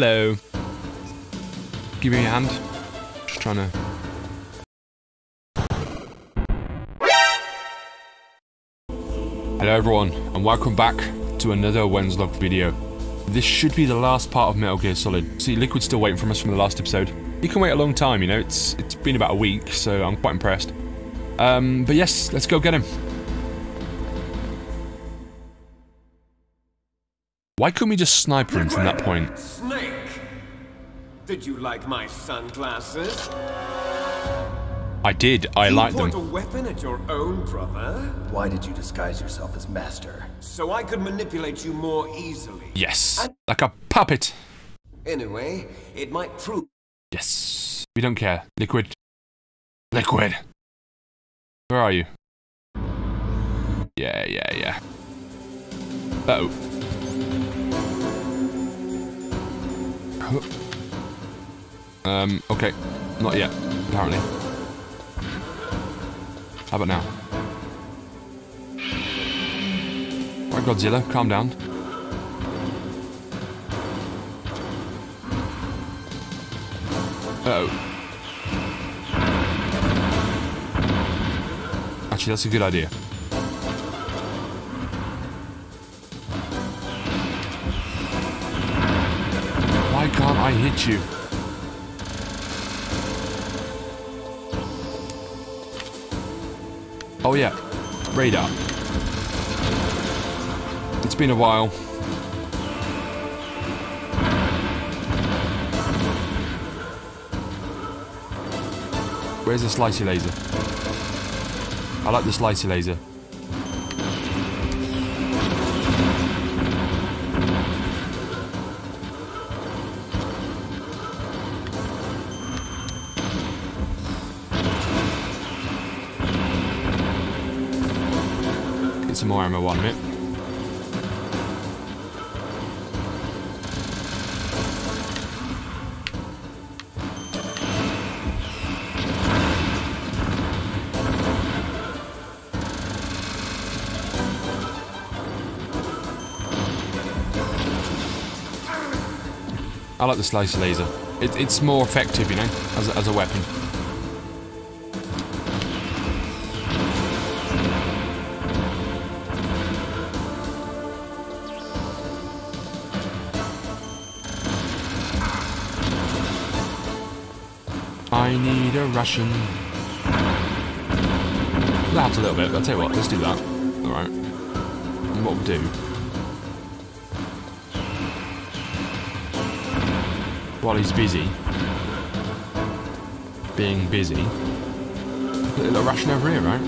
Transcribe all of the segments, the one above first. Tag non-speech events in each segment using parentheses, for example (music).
Hello. Give me your hand. Just trying to... Hello everyone, and welcome back to another Wenslock video. This should be the last part of Metal Gear Solid. See, Liquid's still waiting from us from the last episode. He can wait a long time, you know, it's it's been about a week, so I'm quite impressed. Um, but yes, let's go get him. Why couldn't we just sniper him from that point? Snake! Did you like my sunglasses? I did, I you like point them. a weapon at your own brother? Why did you disguise yourself as master? So I could manipulate you more easily. Yes, like a puppet. Anyway, it might prove Yes, we don't care. Liquid. Liquid. Where are you? Yeah, yeah, yeah. Uh oh. Um, okay. Not yet, apparently. How about now? Right, Godzilla, calm down. Uh oh. Actually, that's a good idea. Why can't I hit you? Oh yeah, radar. It's been a while. Where's the slicey laser? I like the slicey laser. I like the slicer laser. It, it's more effective, you know, as a, as a weapon. I need a ration. Laughed a little bit, but I'll tell you what, let's do that. Alright. And what we'll do while he's busy, being busy, a little ration over here, right?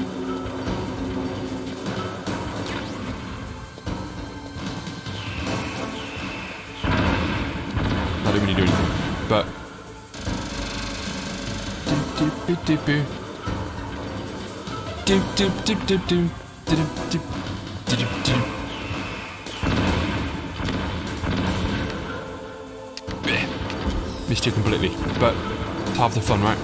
That didn't really do anything, but. Doop doop doop doop. Doop doop doop doop doop. Doop doop doop Missed you completely, but half the fun, right?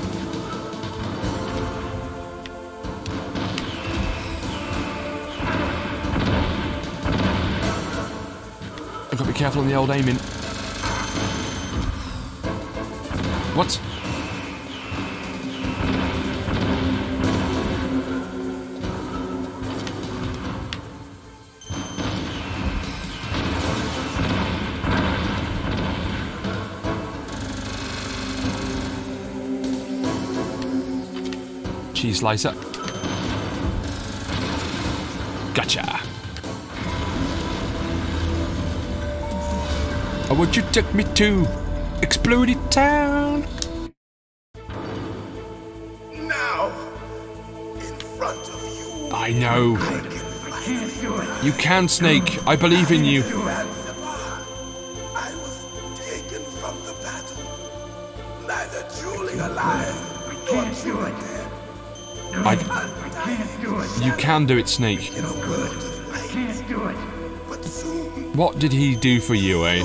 I've got to be careful on the old aiming. What? Slicer. Gotcha. Oh, would you take me to Exploded Town? Now, in front of you, I know. I can You can, Snake. I believe in you. Can do it, Snake. No good to fight, Can't do it. but soon, What did he do for you, eh?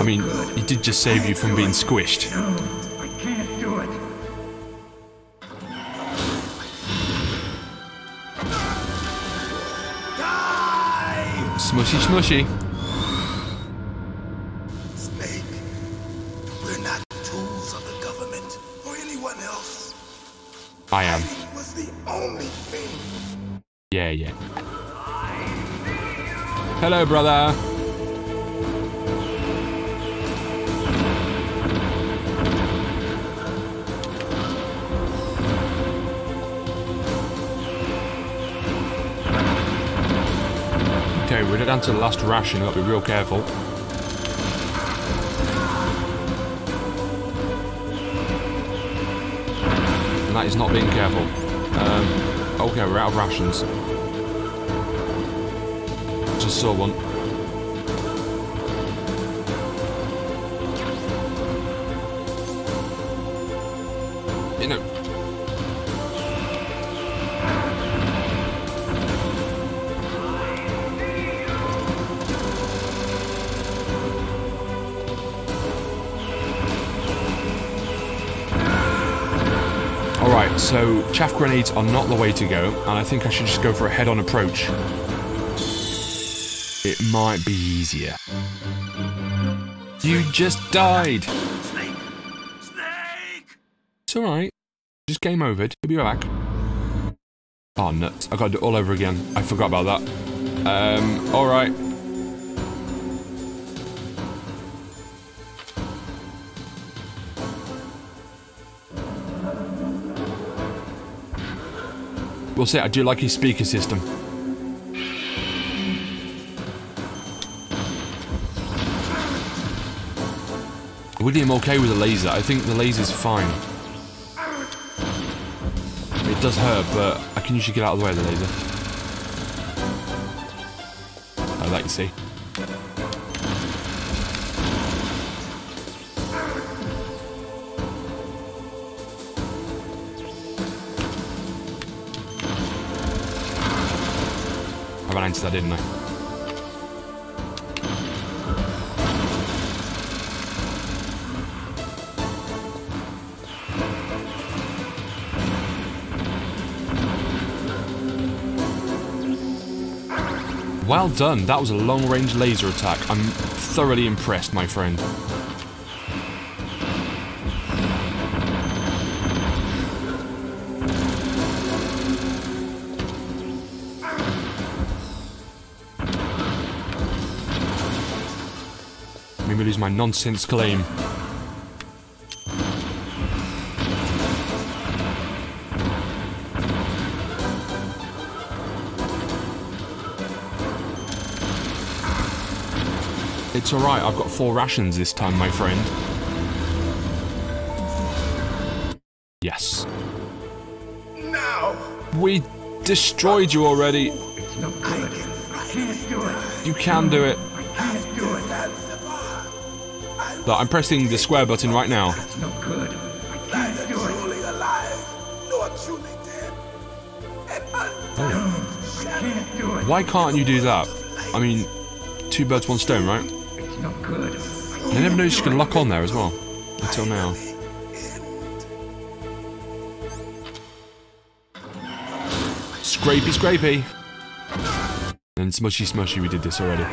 I mean, he did just save you from being squished. I can't do it. die! Smushy, smushy. Hello, brother. Okay, we're down to the last ration. Got to be real careful. And that is not being careful. Um, okay, we're out of rations. Saw one. You know. Alright, so chaff grenades are not the way to go, and I think I should just go for a head-on approach. It might be easier. You just died! Snake! Snake! It's alright. Just game over. He'll be right back. Oh, nuts. I gotta do it all over again. I forgot about that. Um, alright. We'll see. I do like his speaker system. William okay with the laser. I think the laser's fine. It does hurt, but I can usually get out of the way of the laser. I like you see. I ran into that, didn't I? Well done. That was a long-range laser attack. I'm thoroughly impressed, my friend. Made me lose my nonsense claim. It's alright, I've got four rations this time, my friend. Yes. Now! We destroyed you already. It's no good. I can't do it. You can do it. I can't do it. Zanzibar! Look, I'm pressing the square button right now. It's no good. I can't do it. truly alive, nor truly dead. Oh. And undone I can't do it. Why can't you do that? I mean, two birds, one stone, right? It's no good. I never knew she can lock on there as well. Until now. Scrapey, scrapey. And smushy, smushy, we did this already.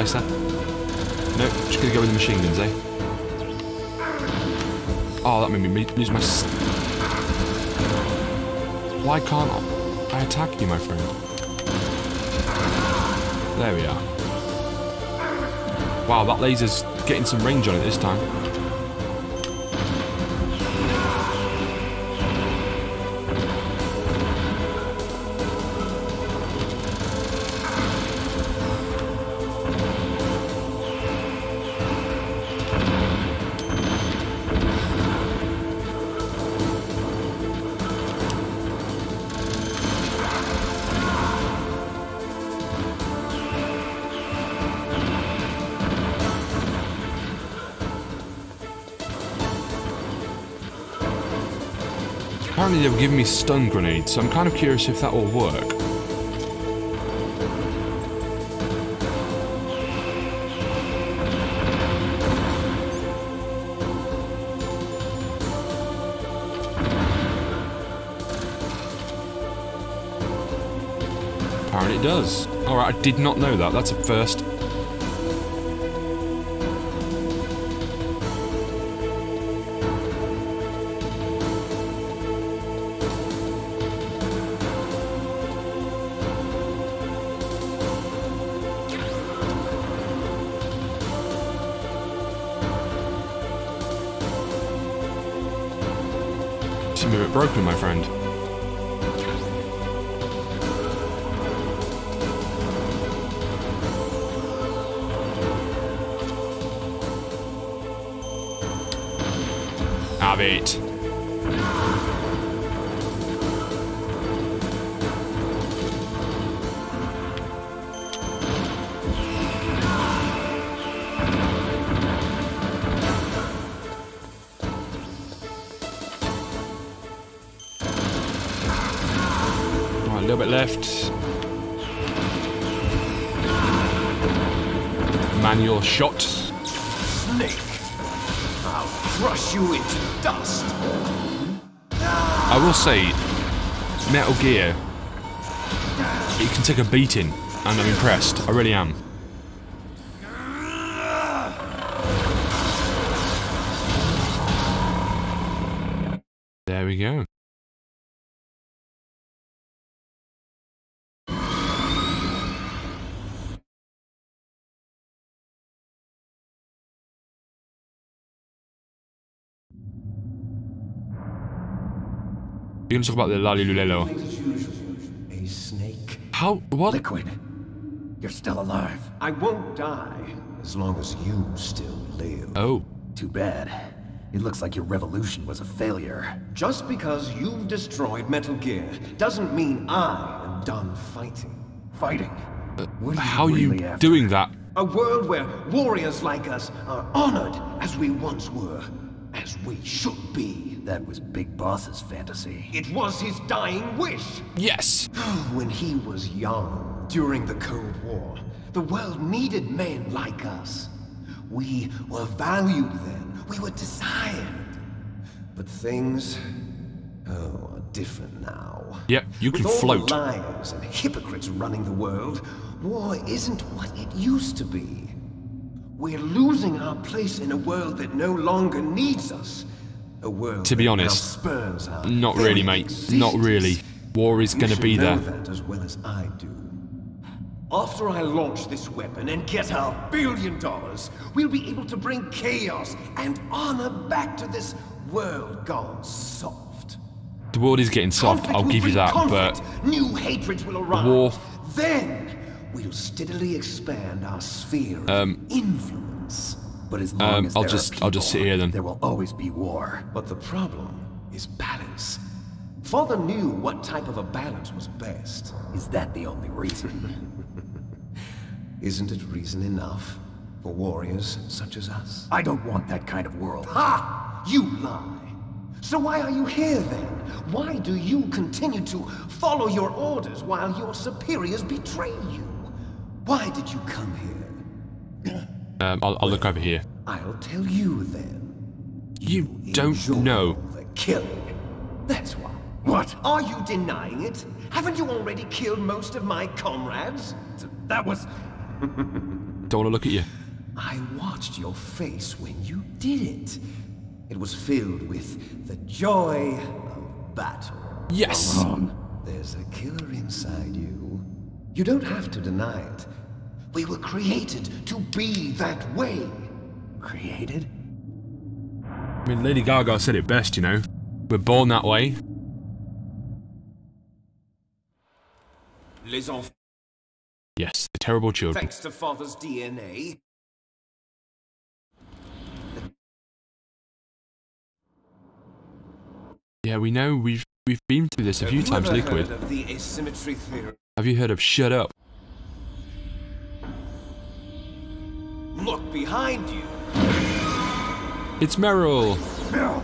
Laser? Cheese licer? Nope, just gonna go with the machine guns, eh? Oh, that made me lose my... Why can't I attack you, my friend? There we are. Wow, that laser's getting some range on it this time. apparently they've given me stun grenades, so I'm kind of curious if that will work. Apparently it does. Alright, I did not know that. That's a first. Broken, my friend. Have shot. Snake! I'll crush you into dust! I will say, Metal Gear, it can take a beating, and I'm impressed. I really am. You're gonna talk about the Lalilulelo. A snake. How? What? Liquid. You're still alive. I won't die as long as you still live. Oh. Too bad. It looks like your revolution was a failure. Just because you've destroyed Metal Gear doesn't mean I am done fighting. Fighting. Uh, what are How are really you after? doing that? A world where warriors like us are honored as we once were, as we should be. That was Big Boss's fantasy. It was his dying wish. Yes. (sighs) When he was young, during the Cold War, the world needed men like us. We were valued then. We were desired. But things, oh, are different now. Yep, you can With all float. the liars and hypocrites running the world, war isn't what it used to be. We're losing our place in a world that no longer needs us. A world To be honest, spurns our Not really, mate. Not really. War is gonna should be know there. that as well as I do. After I launch this weapon and get our billion dollars, we'll be able to bring chaos and honor back to this world gone soft. The world is getting soft. Conflict I'll give you that, conflict. but new hatred will arise. war- Then we'll steadily expand our sphere of Um, influence. But as long Um, as I'll there just- are I'll just sit here then. There will always be war. But the problem is balance. Father knew what type of a balance was best. Is that the only reason? (laughs) Isn't it reason enough for warriors such as us? I don't want that kind of world. Ha! You lie! So why are you here then? Why do you continue to follow your orders while your superiors betray you? Why did you come here? (coughs) um, I'll, I'll look over here. I'll tell you then. You don't know. the killing. That's why. What? Are you denying it? Haven't you already killed most of my comrades? That was... Don't want to look at you. I watched your face when you did it. It was filled with the joy of battle. Yes. wrong. There's a killer inside you. You don't have to deny it. We were created to be that way. Created? I mean, Lady Gaga said it best, you know. We're born that way. Les enfants, Yes, the terrible children. thanks to father's DNA. Yeah, we know. We've we've been through this a few Have times, Liquid. the. Have you heard of Shut Up? Look behind you. It's Meryl. Meryl!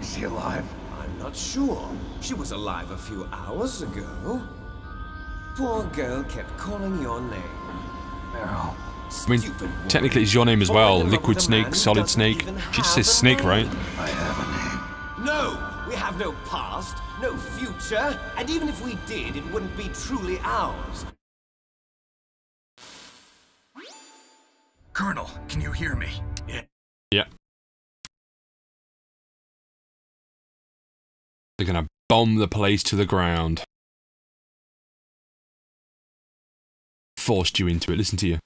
Is she alive? I'm not sure. She was alive a few hours ago. Poor girl kept calling your name. Meryl. I mean, Stupid technically it's your name as well. Falling in love Liquid with a man Snake, Solid Snake. She just says Snake, name. right? I have a name. No, we have no past, no future, and even if we did, it wouldn't be truly ours. Colonel, can you hear me? Yeah. They're gonna bomb the place to the ground. Forced you into it, listen to you.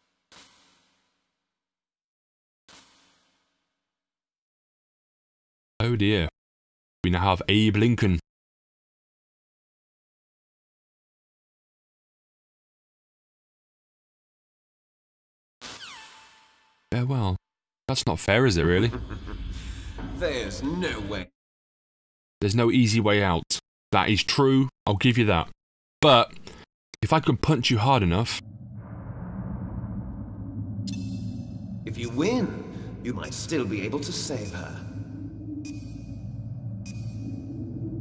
Oh dear. We now have Abe Lincoln. Yeah, well, that's not fair, is it really? (laughs) There's no way. There's no easy way out. That is true, I'll give you that. But, if I can punch you hard enough, If you win, you might still be able to save her.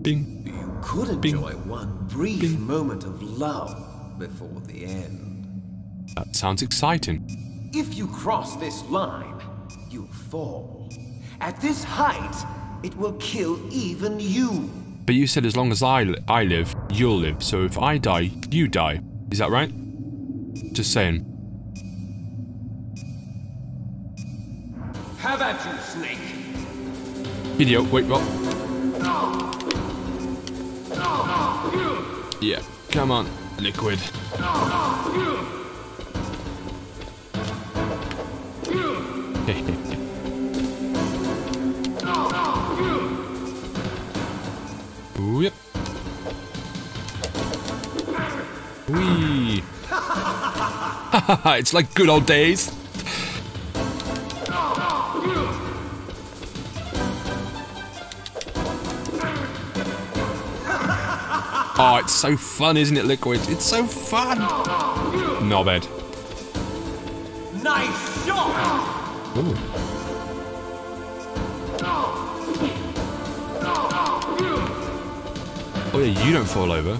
bing, You could Bing. enjoy one brief Bing. moment of love before the end. that sounds exciting. If you cross this line, you fall. At this height, it will kill even you. But you said as long as I, I live, you'll live. So if I die, you die. Is that right? Just saying. Have at you, Snake. Video, wait, what? Yeah, come on, liquid. Whip. Wee. it's like good old days. Oh, it's so fun, isn't it, Liquid? It's so fun. Knobhead. Nice shot! Ooh. Oh yeah, you don't fall over.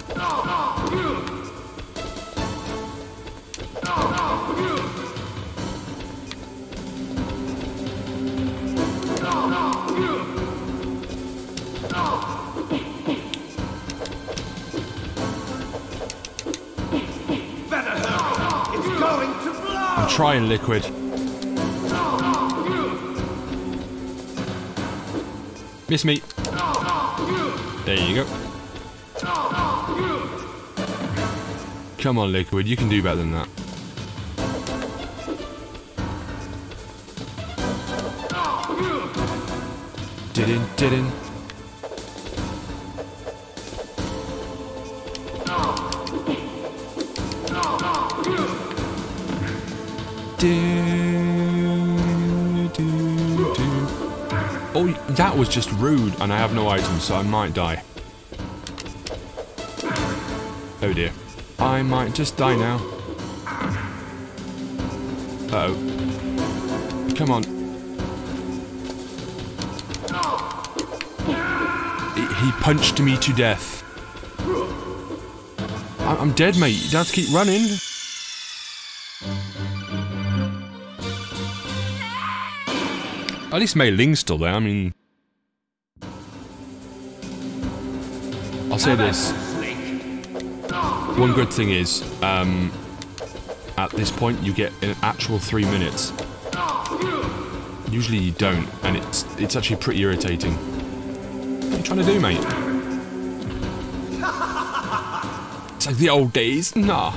Better hurry! It's going to blow! I'm trying, Liquid. Miss me. There you go. Come on, Liquid, you can do better than that. Didn't, didn't. That was just rude, and I have no items, so I might die. Oh dear. I might just die now. Uh oh Come on. He, he punched me to death. I'm dead, mate. You don't have to keep running. At least Mei Ling's still there. I mean, say this. One good thing is, um, at this point, you get an actual three minutes. Usually you don't, and it's it's actually pretty irritating. What are you trying to do, mate? It's like the old days. Nah.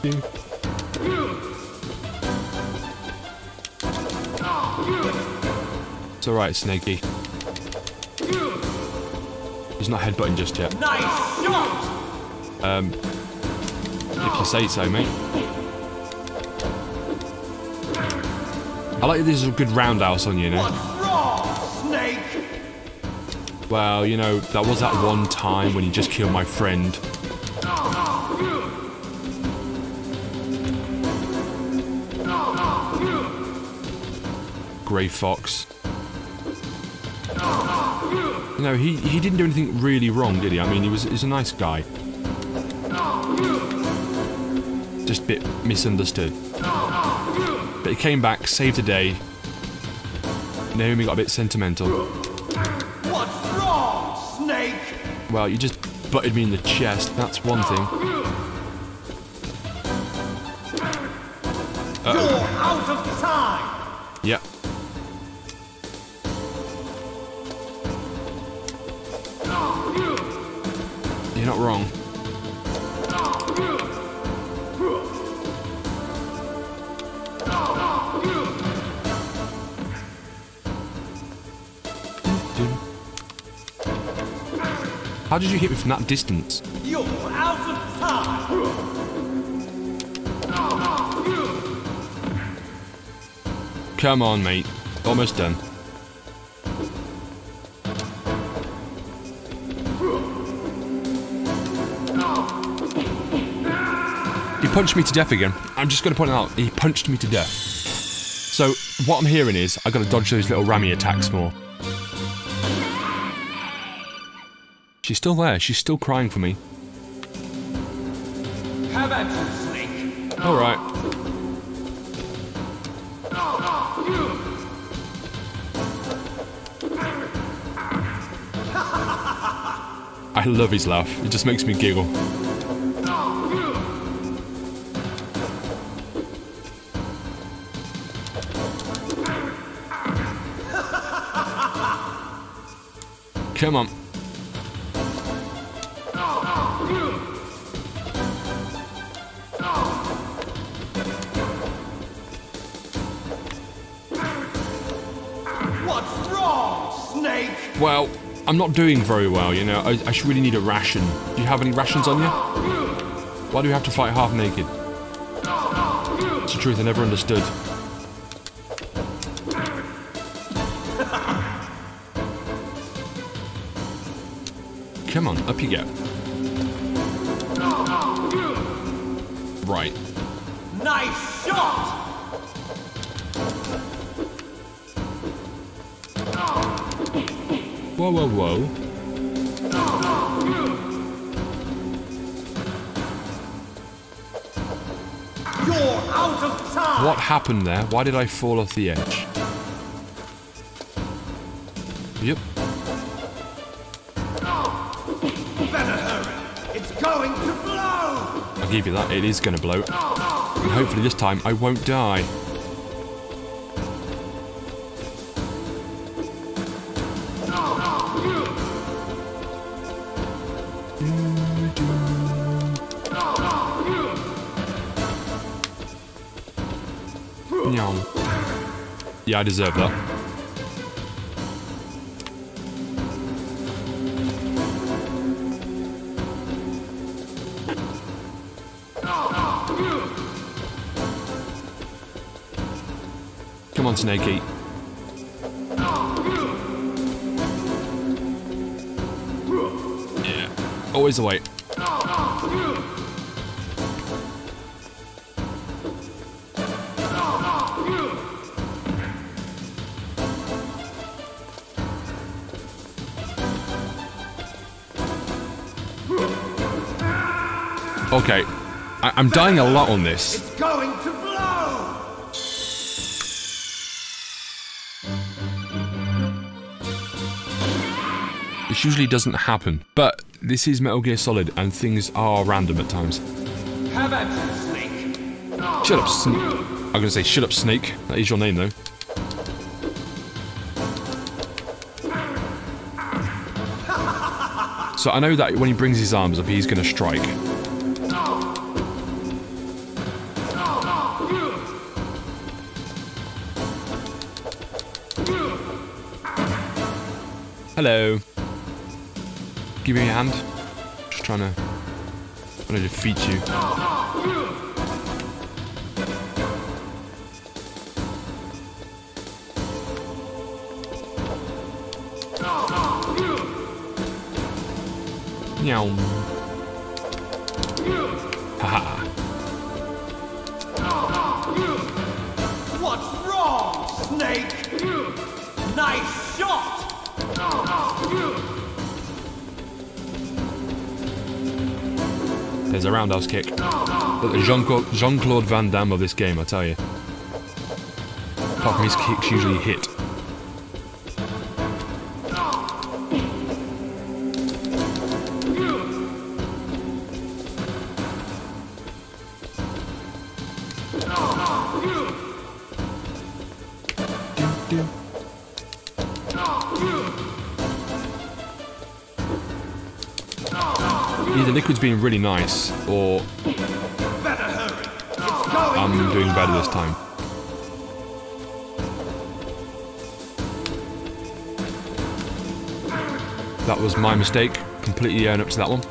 It's alright, Snaky. He's not headbutting just yet. Nice shot! Um, if you say so, mate. I like that this is a good roundhouse on you, you know? What's wrong, Snake? Well, you know, that was that one time when you just killed my friend. Grey Fox. No, he, he didn't do anything really wrong, did he? I mean, he was he's a nice guy. Just a bit misunderstood. But he came back, saved the day. Naomi got a bit sentimental. What's wrong, Snake? Well, you just butted me in the chest. That's one thing. You're not wrong. How did you hit me from that distance? You're out of time. Come on, mate. Almost done. Punched me to death again. I'm just going to point out. He punched me to death. So, what I'm hearing is, i got to dodge those little rammy attacks more. She's still there. She's still crying for me. Have at you, Snake. Alright. (laughs) I love his laugh. It just makes me giggle. Come on. What's wrong, Snake? Well, I'm not doing very well, you know. I, I should really need a ration. Do you have any rations on you? Why do we have to fight half naked? It's the truth I never understood. Come on, up you go. Right. Nice shot. Whoa, whoa, whoa. You're out of time. What happened there? Why did I fall off the edge? I'll give you that. It is going to blow. And hopefully this time I won't die. Yeah, I deserve that. Snakey. Yeah. Always the way. Okay. I I'm dying a lot on this. This usually doesn't happen, but this is Metal Gear Solid and things are random at times. Have at you, Snake. Shut up, Snake. I'm gonna say shut up, Snake. That is your name, though. (laughs) So I know that when he brings his arms up, he's gonna strike. Hello. Give me a hand. Just trying to, trying to defeat you. Meow. roundhouse kick. but the Jean-Claude Van Damme of this game, I tell you. Apart from his kicks usually hit. Liquid's been really nice, or I'm doing better this time. That was my mistake. Completely own up to that one.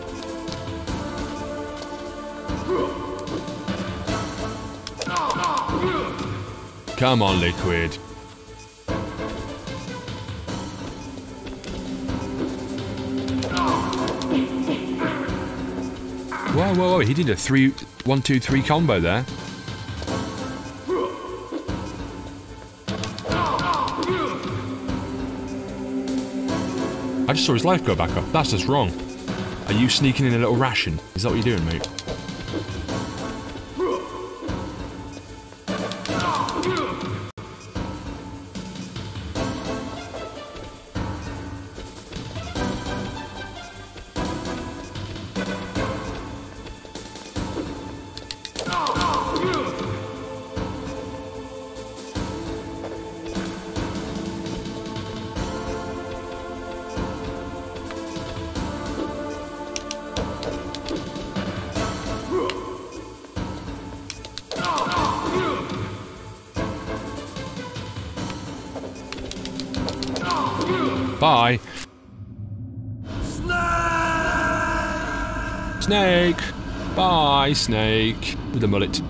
Come on, Liquid. Whoa, whoa, he did a three, one, two, three combo there. I just saw his life go back up. That's just wrong. Are you sneaking in a little ration? Is that what you're doing, mate? Bye. Snake! Bye, Snake. With the mullet.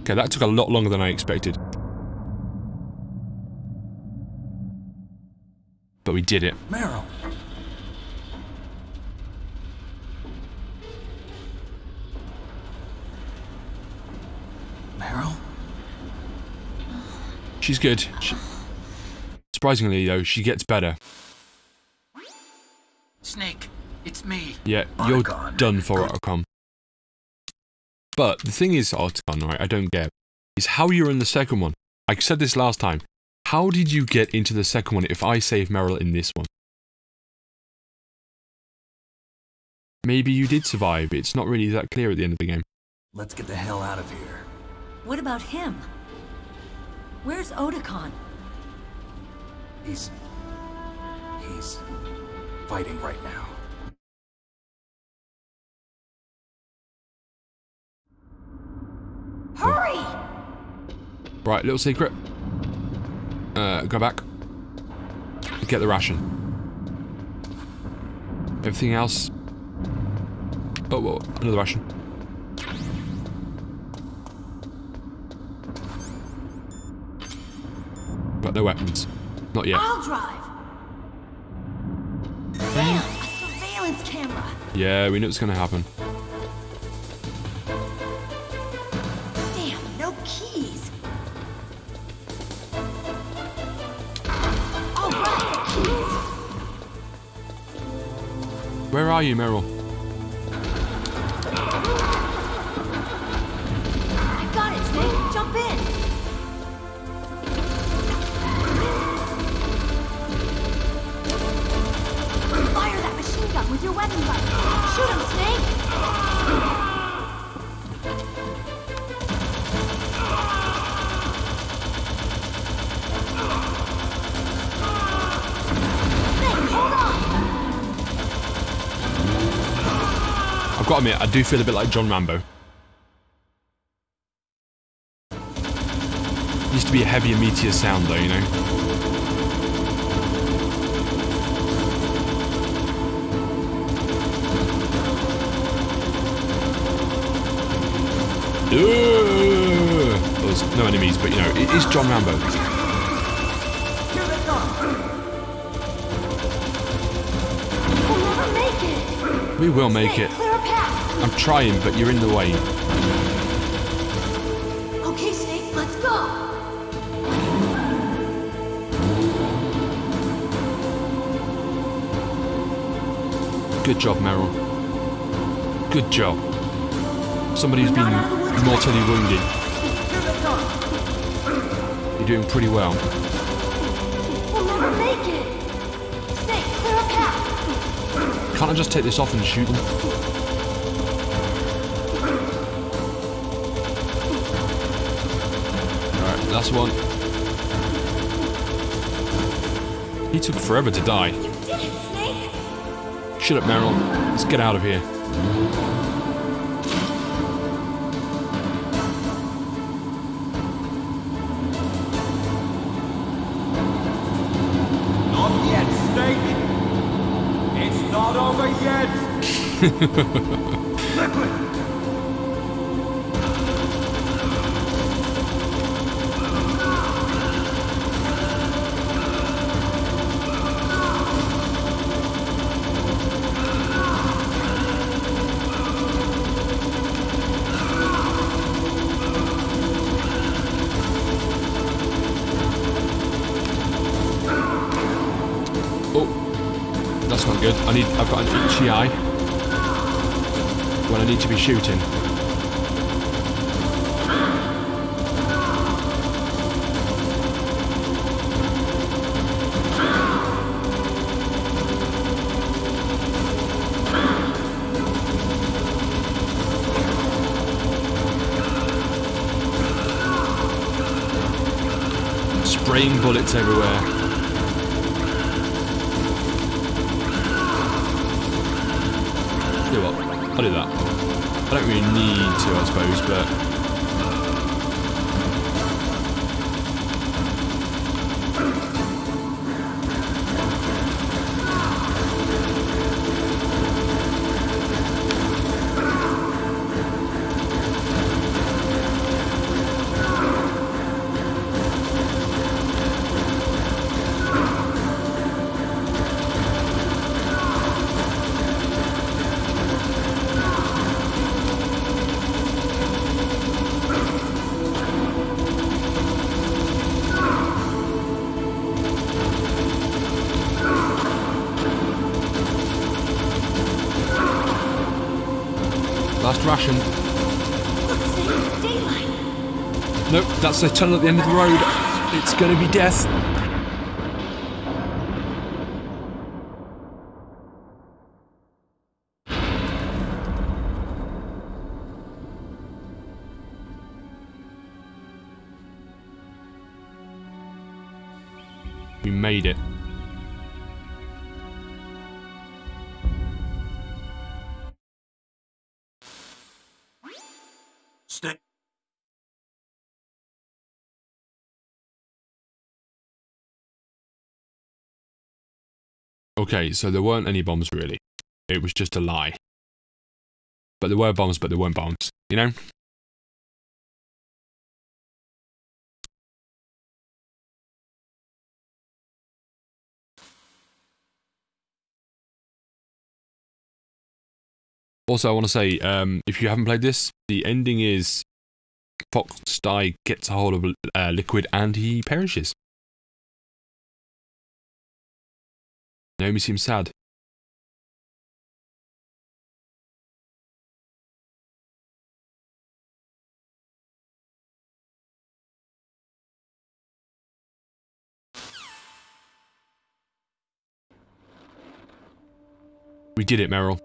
Okay, that took a lot longer than I expected. But we did it. Meryl. Meryl? She's good. She- Surprisingly, though, she gets better. Snake, it's me. Yeah, you're Otacon. done for, Otacon. But the thing is, Otacon, right, I don't get, is how you're in the second one. I said this last time. How did you get into the second one if I save Meryl in this one? Maybe you did survive. It's not really that clear at the end of the game. Let's get the hell out of here. What about him? Where's Otacon? He's... He's... fighting right now. Hurry! Right, little secret. Uh, go back. Get the ration. Everything else. Oh, whoa, another ration. Got no weapons. Not yet. I'll drive! Damn! A surveillance camera! Yeah, we knew it was gonna happen. Damn, no keys! All right, keys! Where are you, Meryl? I got it, Snake! Jump in! I've got to admit, I do feel a bit like John Rambo. Used to be a heavier, meteor sound, though, you know. There's no enemies, but you know, it is John Rambo. We will make it. Clear a path! I'm trying, but you're in the way. Okay, Snake, let's go! Good job, Meryl. Good job. Somebody who's been mortally wounded. You're doing pretty well. We'll never make it! Snake, clear a path! Can't I just take this off and shoot them? Last one. He took forever to die. You did it, Snake! Shut up, Meryl. Let's get out of here. Not yet, Snake! It's not over yet! (laughs) shooting. Spraying bullets everywhere. Need to, I suppose, but... Last ration. Nope, that's the tunnel at the end of the road. It's gonna be death. Okay, so there weren't any bombs really. It was just a lie. But there were bombs, but there weren't bombs. You know? Also, I want to say, um, if you haven't played this, the ending is Fox Die gets a hold of uh, Liquid and he perishes. Naomi seems sad. We did it, Meryl.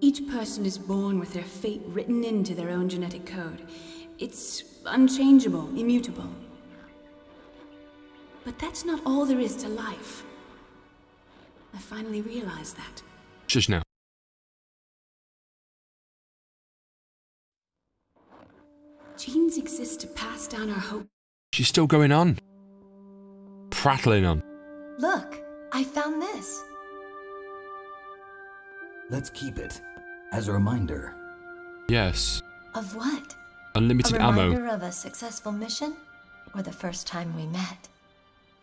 Each person is born with their fate written into their own genetic code. It's unchangeable, immutable. But that's not all there is to life. I finally realized that. Shush now. Genes exist to pass down our hope. She's still going on. Prattling on. Look, I found this. Let's keep it as a reminder. Yes. Of what? Unlimited a ammo. of a successful mission? Or the first time we met?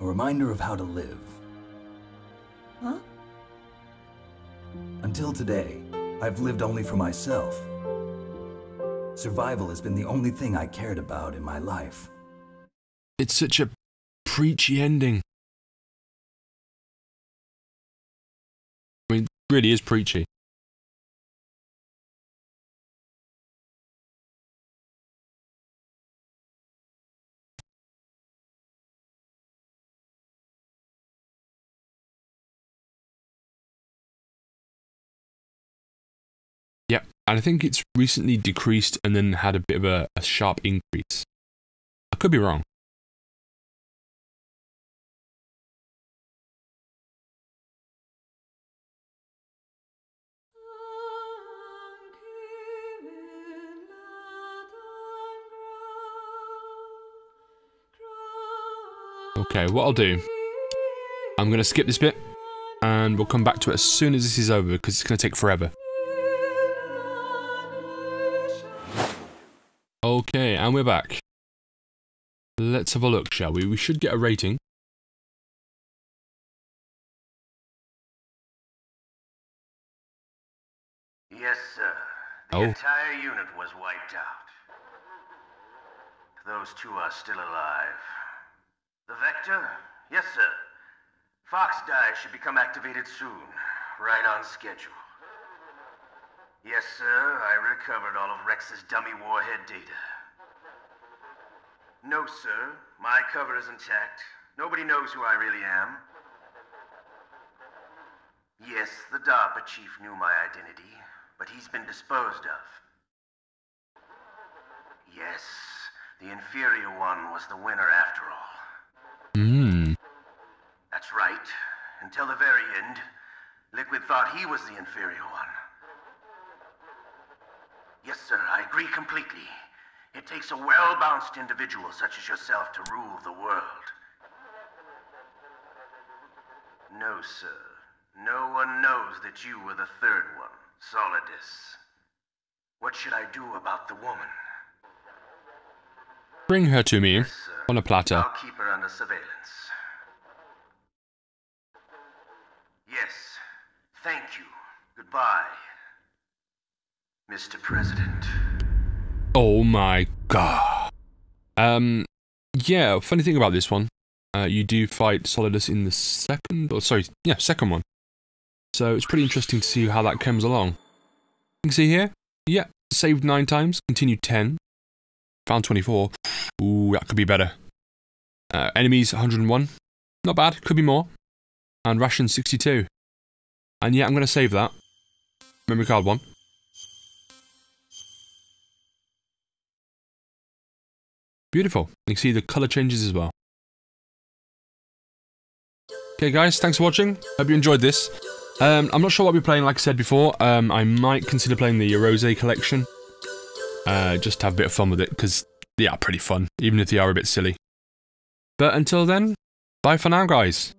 A reminder of how to live. Huh? Until today, I've lived only for myself. Survival has been the only thing I cared about in my life. It's such a preachy ending. I mean, it really is preachy. And I think it's recently decreased and then had a bit of a, a sharp increase. I could be wrong. Okay, what I'll do, I'm going to skip this bit, and we'll come back to it as soon as this is over, because it's going to take forever. Okay, and we're back. Let's have a look, shall we? We should get a rating. Yes, sir. The Oh. entire unit was wiped out. Those two are still alive. The Vector? Yes, sir. Fox Die should become activated soon. Right on schedule. Yes, sir. I recovered all of Rex's dummy warhead data. No, sir. My cover is intact. Nobody knows who I really am. Yes, the DARPA chief knew my identity, but he's been disposed of. Yes, the inferior one was the winner after all. Hmm. That's right. Until the very end, Liquid thought he was the inferior one. Yes, sir, I agree completely. It takes a well-balanced individual such as yourself to rule the world. No, sir. No one knows that you were the third one, Solidus. What should I do about the woman? Bring her to me Yes, on a platter. I'll keep her under surveillance. Yes. Thank you. Goodbye, Mr. President. Oh my god. Um, yeah, funny thing about this one, uh, you do fight Solidus in the second, or sorry, yeah, second one. So it's pretty interesting to see how that comes along. You can see here, yeah, saved 9 times, continued 10, found 24. Ooh, that could be better. Uh, enemies 101, not bad, could be more. And ration 62. And yeah, I'm going to save that. Memory card 1. Beautiful. You can see the color changes as well. Okay guys, thanks for watching. Hope you enjoyed this. Um, I'm not sure what I'll be playing, like I said before. Um, I might consider playing the Rose collection. Uh, just have a bit of fun with it, because they are pretty fun, even if they are a bit silly. But until then, bye for now guys.